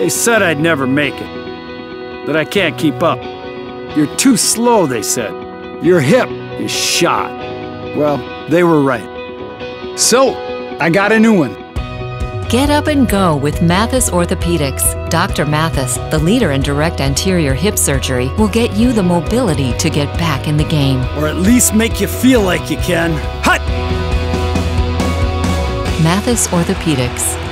They said I'd never make it. That I can't keep up. You're too slow, they said. Your hip is shot. Well, they were right. So, I got a new one. Get up and go with Matthys Orthopedics. Dr. Matthys, the leader in direct anterior hip surgery, will get you the mobility to get back in the game. Or at least make you feel like you can. Hut! Matthys Orthopedics.